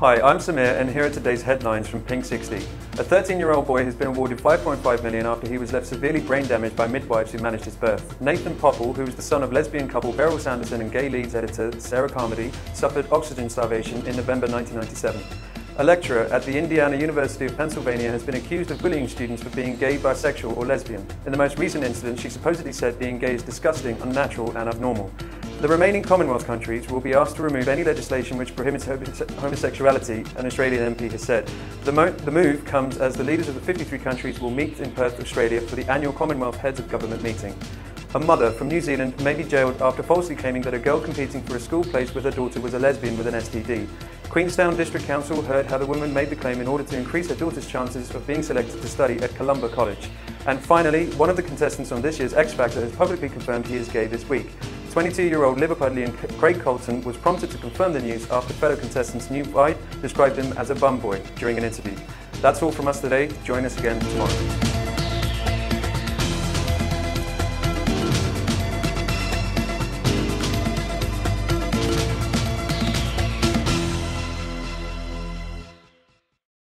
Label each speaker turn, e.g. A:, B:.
A: Hi, I'm Samir and here are today's headlines from Pinksixty. A 13-year-old boy has been awarded 5.5 million after he was left severely brain damaged by midwives who managed his birth. Nathan Popple, who is the son of lesbian couple Beryl Sanderson and Gay Leeds editor Sarah Carmody, suffered oxygen starvation in November 1997. A lecturer at the Indiana University of Pennsylvania has been accused of bullying students for being gay, bisexual or lesbian. In the most recent incident, she supposedly said being gay is disgusting, unnatural and abnormal. The remaining Commonwealth countries will be asked to remove any legislation which prohibits homosexuality, an Australian MP has said. The, the, move comes as the leaders of the 53 countries will meet in Perth, Australia for the annual Commonwealth Heads of Government meeting. A mother from New Zealand may be jailed after falsely claiming that a girl competing for a school place with her daughter was a lesbian with an STD. Queenstown District Council heard how the woman made the claim in order to increase her daughter's chances of being selected to study at Columba College. And finally, one of the contestants on this year's X Factor has publicly confirmed he is gay this week. 22-year-old Liverpudlian Craig Colton was prompted to confirm the news after fellow contestants Nu Vibe described him as a bum boy during an interview. That's all from us today. Join us again tomorrow.